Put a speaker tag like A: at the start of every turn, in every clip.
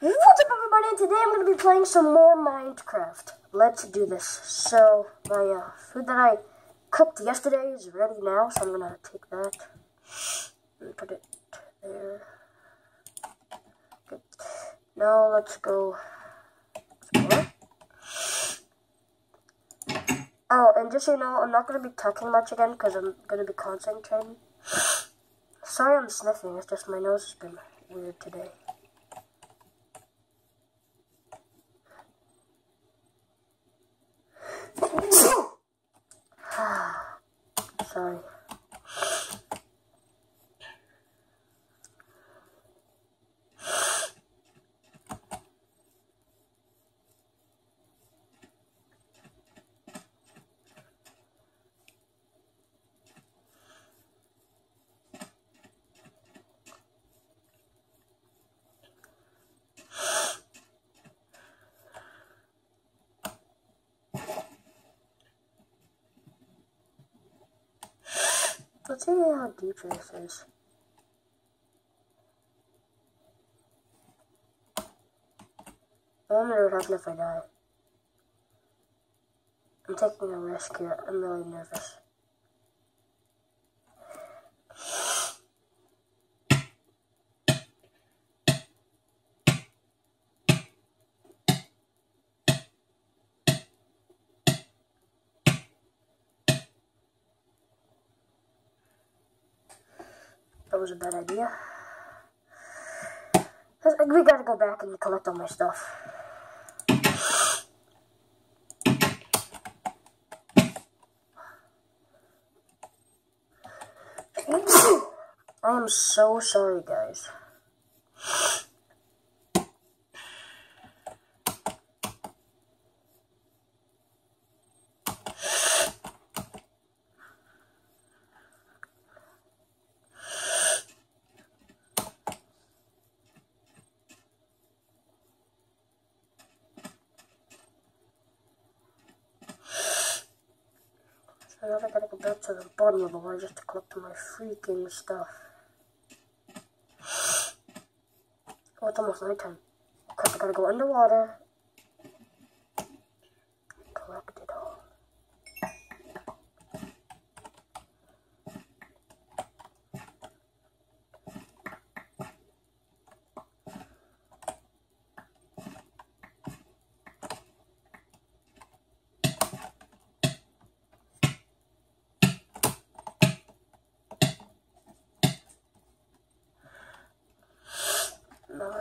A: What's up everybody? Today I'm going to be playing some more Minecraft. Let's do this. So, my uh, food that I cooked yesterday is ready now, so I'm going to take that and put it there. Good. Now let's go. Oh, and just so you know, I'm not going to be talking much again because I'm going to be concentrating. Sorry I'm sniffing, it's just my nose has been weird today. time. Let's see how deep this is. I wonder what happens if I die. I'm taking a risk here. I'm really nervous. That was a bad idea. We gotta go back and collect all my stuff. I am so sorry, guys. I gotta go back to the bottom of the water just to collect my freaking stuff. Oh, it's almost nighttime. Crap, I gotta go underwater.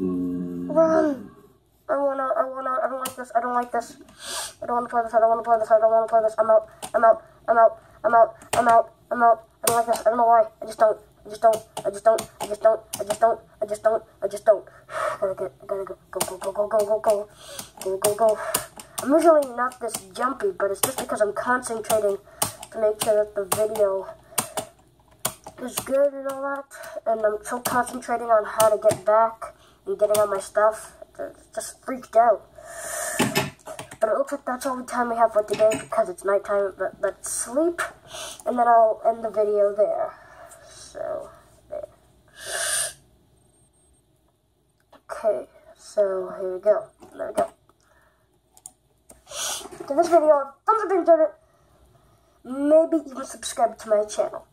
A: Run! I wanna, I wanna, I don't like this, I don't like this. I don't wanna play this, I don't wanna play this, I don't wanna play this. I'm out, I'm out, I'm out, I'm out, I'm out, I'm out. I don't like this, I don't know why. I just don't, I just don't, I just don't, I just don't, I just don't, I just don't, I just don't. Gotta get, gotta go, go, go, go, go, go, go, go, go, go, go. I'm usually not this jumpy, but it's just because I'm concentrating to make sure that the video is good and all that, and I'm so concentrating on how to get back getting all my stuff, uh, just freaked out. But it looks like that's all the time we have for today because it's nighttime. But let's sleep, and then I'll end the video there. So, there. Okay, so here we go. There we go. Give this video a thumbs up and it, maybe even subscribe to my channel.